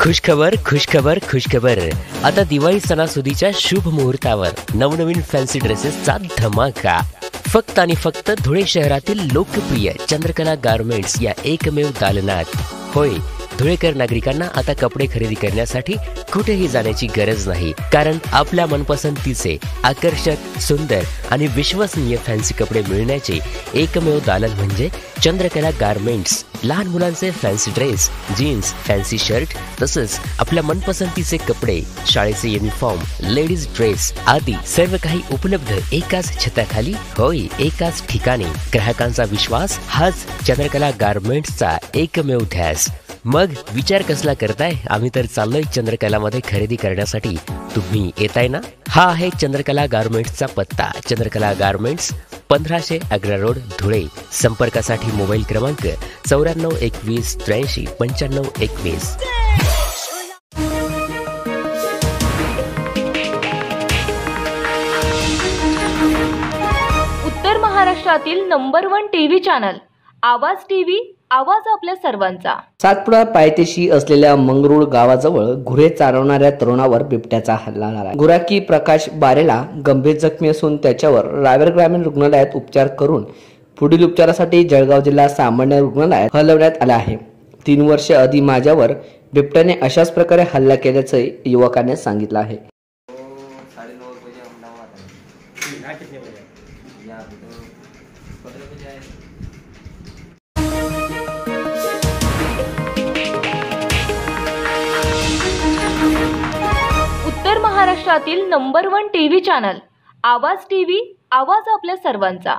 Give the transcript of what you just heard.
खुशखबर खुशखबर खुशखबर. आता दिवाळी सणासुदीच्या शुभ मुहूर्तावर नवनवीन फॅन्सी ड्रेसेसचा धमाका. फक्त आणि फक्त धुळे शहरातील लोकप्रिय चंद्रकला गारमेंट्स या एकमेव दालनात. होय धुळेकर नागरिकांना आता कपडे खरेदी करण्यासाठी कुठेही जाण्याची गरज नाही. कारण आपल्या मनपसंतीचे आकर्षक सुंदर आणि विश्वसनीय फॅन्सी कपडे मिळण्याचे एकमेव दालन म्हणजे चंद्रकला गारमेंट्स लहान मुलांचे fancy dress jeans fancy shirt तसंच आपल्या मनपसंतीचे कपडे शाळेचे युनिफॉर्म लेडीज ड्रेस आदी सर्व काही उपलब्ध एकाच छताखाली होय एकाच ठिकाणी. ग्राहकांचा विश्वास हाच चंद्रकला गारमेंट्सचा एकमेव ध्यास. मग विचार कसला करताय? आम्ही तर चाललोय चंद्रकलामध्ये खरेदी करण्यासाठी. तुम्ही येताय ना? हा आहे चंद्रकला गारमेंट्सचा पत्ता. चंद्रकला गारमेंट्स पंधराशे अग्रा रोड धुळे. संपर्कासाठी मोबाईल क्रमांक चौऱ्याण्णव एकवीस त्र्याऐंशी पंच्याण्णव एकवीस. उत्तर महाराष्ट्रातील number one TV channel. Awaaz TV Awaaz आपल्या सर्वांचा. सातपुडा पायथ्याशी असलेल्या मंगरुळ गावाजवळ गुरे चालवणाऱ्या तरुणावर बिबट्याचा हल्ला झाला. गुराकी प्रकाश बारेला गंभीर जखमी असून त्याच्यावर रावेर ग्रामीण रुग्णालयात उपचार करून पुढील उपचारासाठी जळगाव जिल्हा सामान्य रुग्णालयात हलवण्यात आला आहे. तीन वर्षे आधी माझ्यावर बिबट्याने अशाच प्रकारे हल्ला केल्याचं युवकाने सांगितलं आहे. उत्तर महाराष्ट्रातील number one T V channel. Awaaz T V Awaaz आपल्या सर्वांचा.